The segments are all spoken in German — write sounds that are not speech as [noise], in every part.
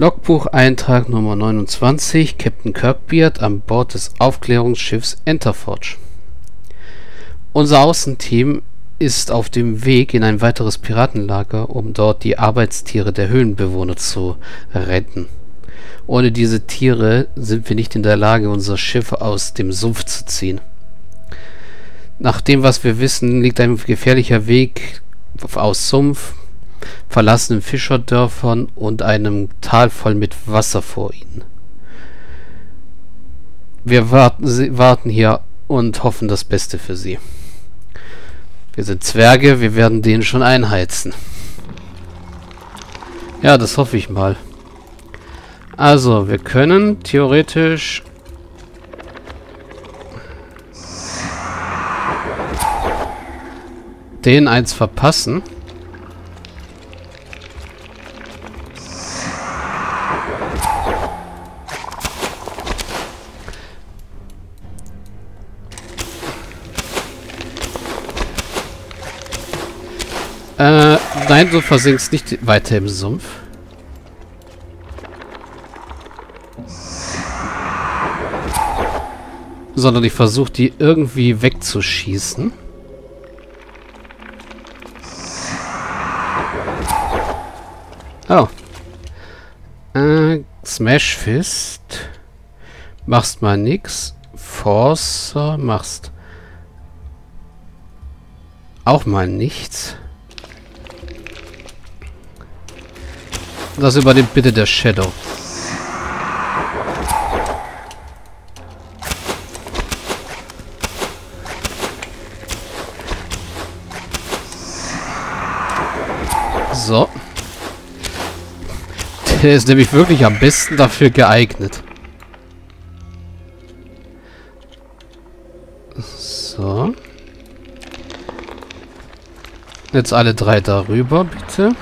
Logbucheintrag Nummer 29, Captain Kirkbeard an Bord des Aufklärungsschiffs Enterforge. Unser Außenteam ist auf dem Weg in ein weiteres Piratenlager, um dort die Arbeitstiere der Höhlenbewohner zu retten. Ohne diese Tiere sind wir nicht in der Lage, unser Schiff aus dem Sumpf zu ziehen. Nach dem, was wir wissen, liegt ein gefährlicher Weg aus Sumpf, verlassenen Fischerdörfern und einem Tal voll mit Wasser vor ihnen. Wir warten, warten hier und hoffen das Beste für sie. Wir sind Zwerge, wir werden den schon einheizen. Ja, das hoffe ich mal. Also, wir können theoretisch... den eins verpassen. Nein, du versinkst nicht weiter im Sumpf. Sondern ich versuche die irgendwie wegzuschießen. Oh. Äh, Smash Fist. Machst mal nix. Forcer machst auch mal nichts. Das übernimmt bitte der Shadow. So. Der ist nämlich wirklich am besten dafür geeignet. So. Jetzt alle drei darüber, bitte.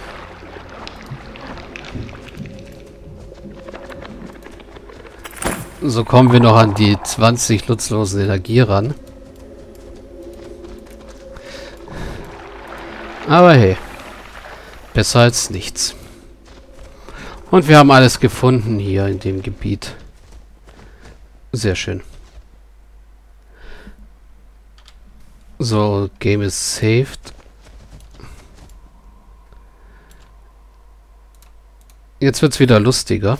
So kommen wir noch an die 20 nutzlosen Energie ran. Aber hey. Besser als nichts. Und wir haben alles gefunden hier in dem Gebiet. Sehr schön. So, Game is saved. Jetzt wird's wieder lustiger.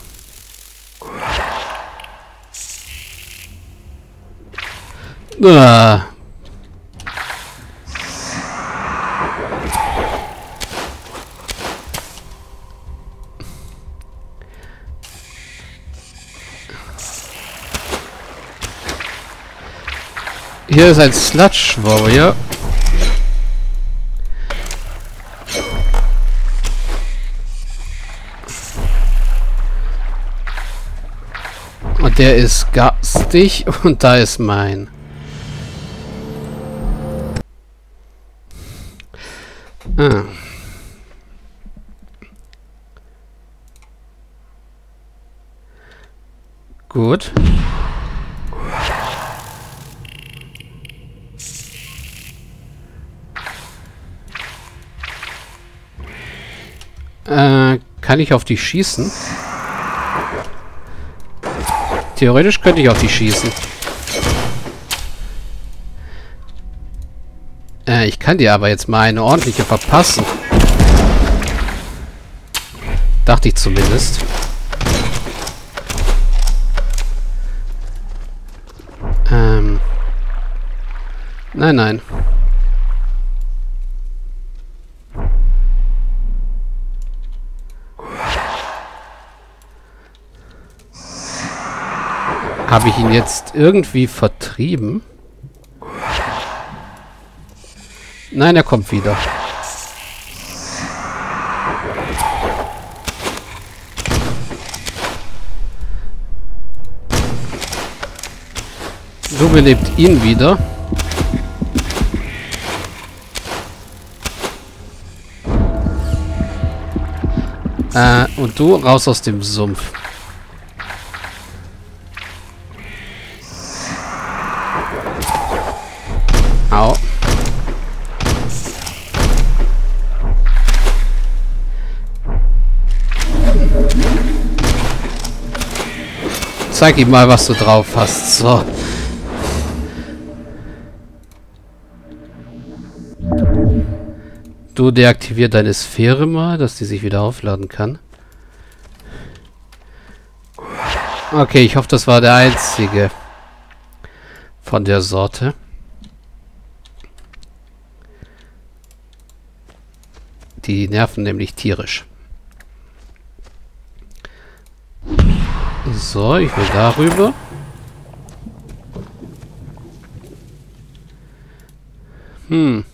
Ah. Hier ist ein Sludge Warrior. Und der ist garstig und da ist mein. Ah. Gut. Äh, kann ich auf die schießen? Theoretisch könnte ich auf die schießen. Äh, ich kann dir aber jetzt mal eine ordentliche verpassen. Dachte ich zumindest. Ähm. Nein, nein. Habe ich ihn jetzt irgendwie vertrieben? Nein, er kommt wieder. So belebt ihn wieder. Äh, und du raus aus dem Sumpf. Zeig ihm mal, was du drauf hast. So. Du deaktivier deine Sphäre mal, dass die sich wieder aufladen kann. Okay, ich hoffe, das war der einzige von der Sorte. Die nerven nämlich tierisch. So, ich will darüber. Hm.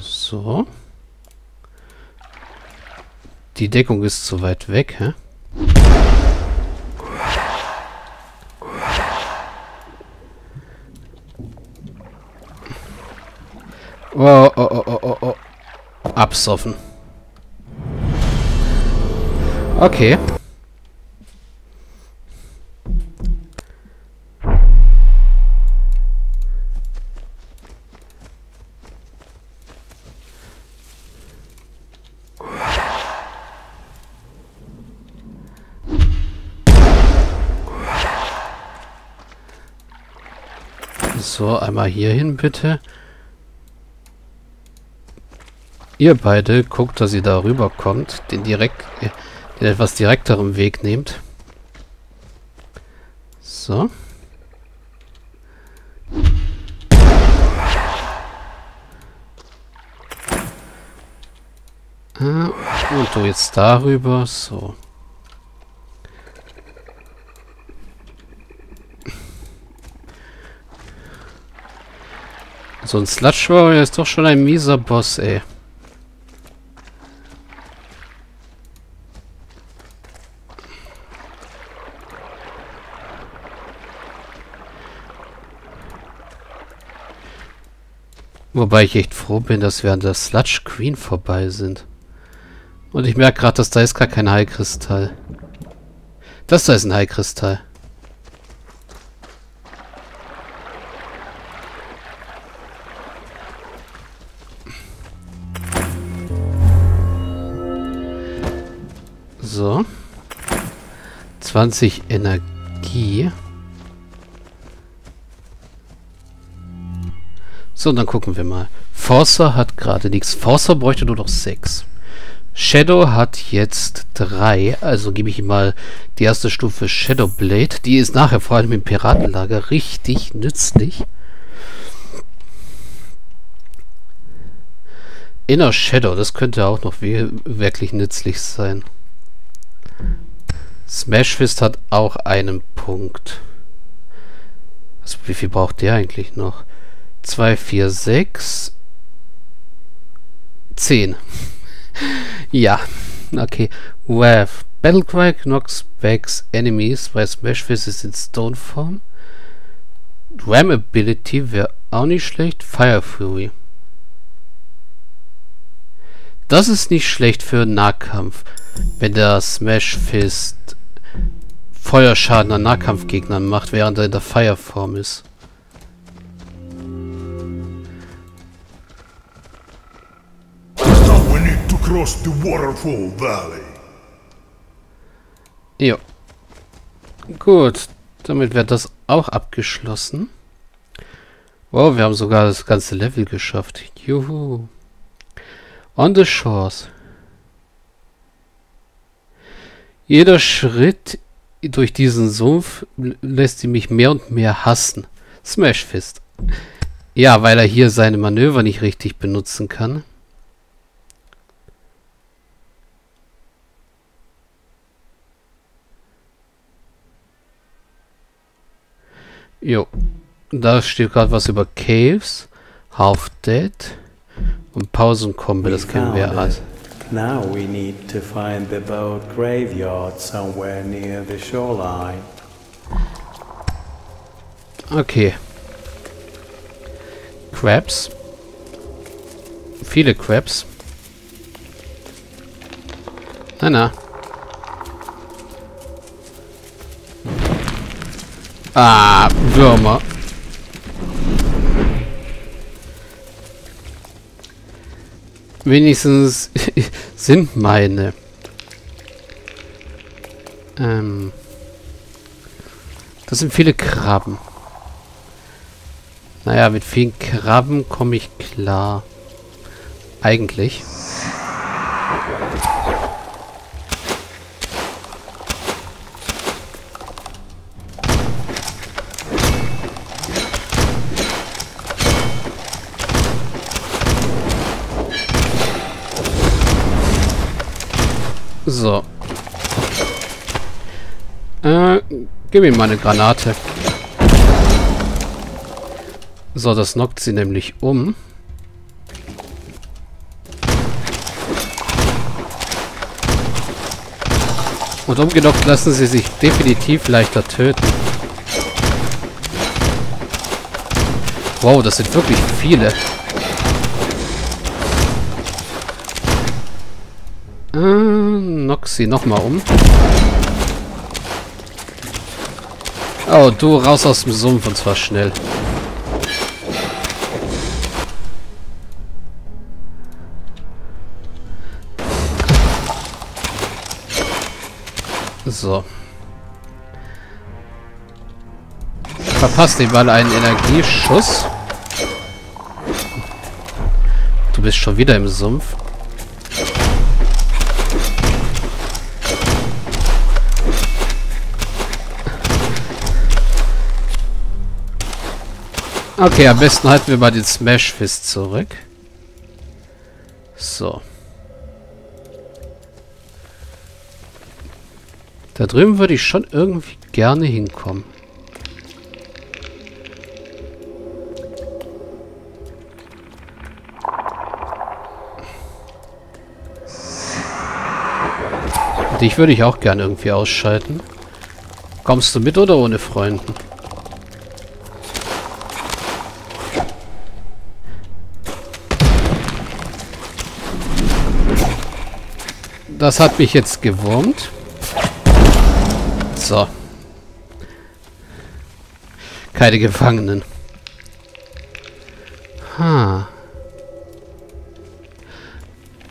So. Die Deckung ist zu weit weg, hä? Oh, oh, oh, oh, oh, oh. Absoffen. Okay. So, einmal hier hin bitte. Ihr beide guckt, dass ihr da rüberkommt, den direkt, den etwas direkteren Weg nehmt. So. Ah, und du jetzt darüber, so. So ein Sludge Warrior ist doch schon ein mieser Boss, ey. Wobei ich echt froh bin, dass wir an der Sludge Queen vorbei sind. Und ich merke gerade, dass da ist gar kein Heilkristall. Das da ist ein Heilkristall. So. 20 Energie. So, dann gucken wir mal. Forcer hat gerade nichts. Forcer bräuchte nur noch 6. Shadow hat jetzt 3. Also gebe ich ihm mal die erste Stufe Shadow Blade. Die ist nachher vor allem im Piratenlager richtig nützlich. Inner Shadow, das könnte auch noch wirklich nützlich sein. Smash Fist hat auch einen Punkt. Also wie viel braucht der eigentlich noch? 2, 4, 6, 10. ja, okay. Wave. Battlecry knocks back enemies by Smash Fist is in Stone Form. Ram Ability wäre auch nicht schlecht. Fire Fury. Das ist nicht schlecht für Nahkampf, wenn der Smash Fist Feuerschaden an Nahkampfgegnern macht, während er in der Fire-Form ist. Across the waterfall valley. Jo. Gut, damit wird das auch abgeschlossen. Wow, wir haben sogar das ganze Level geschafft. Juhu. On the shores. Jeder Schritt durch diesen Sumpf lässt sie mich mehr und mehr hassen. Smash Fist. Ja, weil er hier seine Manöver nicht richtig benutzen kann. Jo. Da steht gerade was über Caves, Half Dead und Pausenkombi, das kennen wir alles. Now we need to find the boat graveyard somewhere near the shoreline. Okay. Crabs. Viele Crabs. Na na. Ah, Würmer. Wenigstens [laughs] sind meine. Ähm. Das sind viele Krabben. Naja, mit vielen Krabben komme ich klar. Eigentlich. So. Äh, gib ihm mal eine Granate. So, das knockt sie nämlich um. Und umgenockt lassen sie sich definitiv leichter töten. Wow, das sind wirklich viele. Äh, knock sie nochmal um. Oh, du raus aus dem Sumpf und zwar schnell. So. Verpasst den Ball einen Energieschuss. Du bist schon wieder im Sumpf. Okay, am besten halten wir mal den Smash Fist zurück. So. Da drüben würde ich schon irgendwie gerne hinkommen. Dich würde ich auch gerne irgendwie ausschalten. Kommst du mit oder ohne Freunden? Das hat mich jetzt gewurmt. So. Keine Gefangenen. Ha.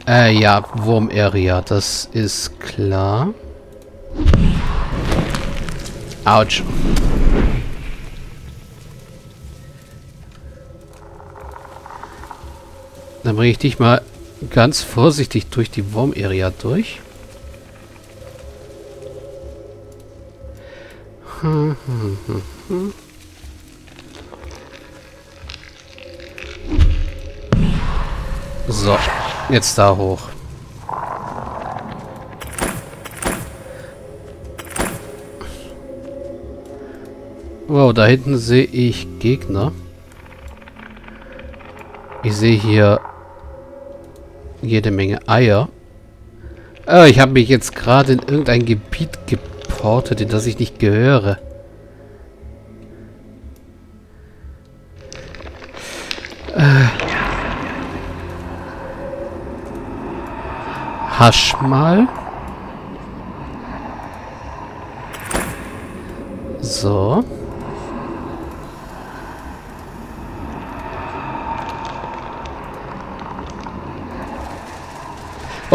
Äh, ja, Wurm-Area, das ist klar. Autsch. Dann bringe ich dich mal ganz vorsichtig durch die Wurm-Area durch. So, jetzt da hoch. Wow, da hinten sehe ich Gegner. Ich sehe hier jede Menge Eier. Oh, ich habe mich jetzt gerade in irgendein Gebiet geportet, in das ich nicht gehöre. Äh. Hasch mal. So.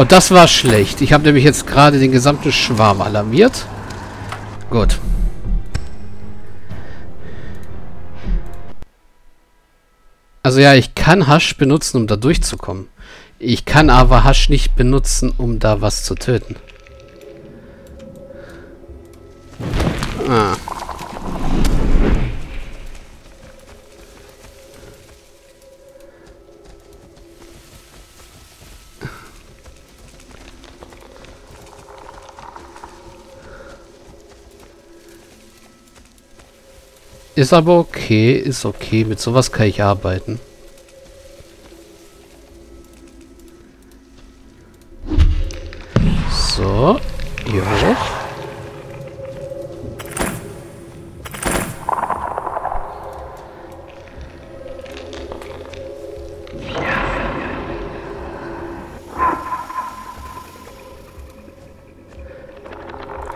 Und das war schlecht. Ich habe nämlich jetzt gerade den gesamten Schwarm alarmiert. Gut. Also ja, ich kann Hasch benutzen, um da durchzukommen. Ich kann aber Hasch nicht benutzen, um da was zu töten. Ah. Ist aber okay, ist okay. Mit sowas kann ich arbeiten. So, hier hoch.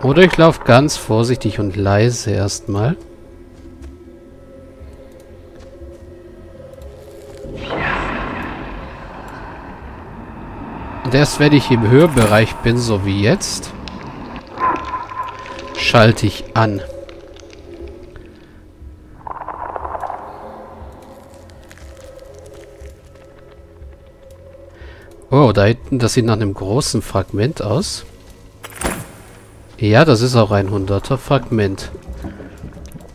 Oder ich laufe ganz vorsichtig und leise erstmal. Erst wenn ich im Höhebereich bin, so wie jetzt, schalte ich an. Oh, da hinten, das sieht nach einem großen Fragment aus. Ja, das ist auch ein 100er Fragment.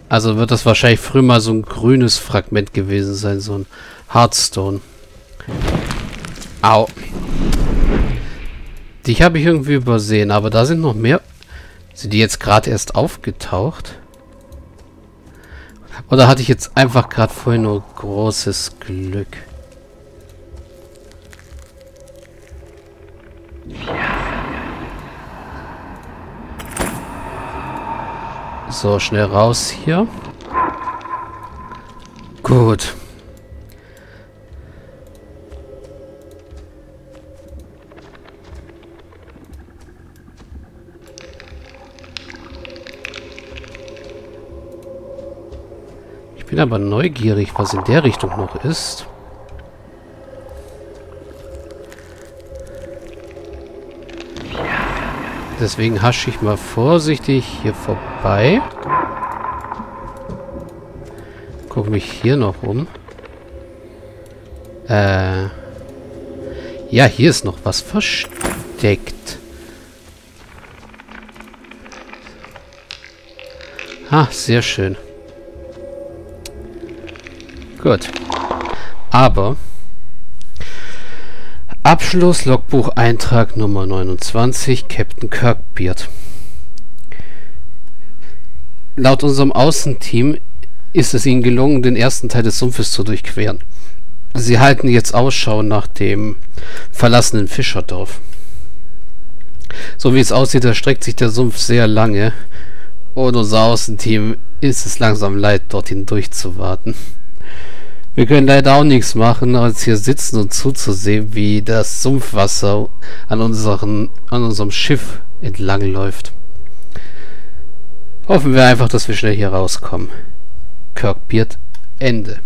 Also wird das wahrscheinlich früher mal so ein grünes Fragment gewesen sein, so ein Hearthstone. Au. Die habe ich irgendwie übersehen, aber da sind noch mehr. Sind die jetzt gerade erst aufgetaucht? Oder hatte ich jetzt einfach gerade vorhin nur großes Glück? So, schnell raus hier. Gut. Bin aber neugierig, was in der Richtung noch ist. Deswegen hasche ich mal vorsichtig hier vorbei. Gucke mich hier noch um. Äh. Ja, hier ist noch was versteckt. Ah, sehr schön. Gut. Aber Abschluss Logbuch Eintrag Nummer 29 Captain Kirkbeard. Laut unserem Außenteam ist es ihnen gelungen, den ersten Teil des Sumpfes zu durchqueren. Sie halten jetzt Ausschau nach dem verlassenen Fischerdorf. So wie es aussieht, erstreckt sich der Sumpf sehr lange und unser Außenteam ist es langsam leid, dorthin durchzuwarten. Wir können leider auch nichts machen, als hier sitzen und zuzusehen, wie das Sumpfwasser an, unseren, an unserem Schiff entlang läuft. Hoffen wir einfach, dass wir schnell hier rauskommen. Kirkbeard, Ende.